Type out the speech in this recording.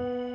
you